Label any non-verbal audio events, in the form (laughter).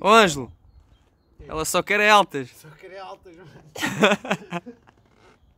Ô Ângelo, ela só quer é altas. Só querer altas, mano. (laughs)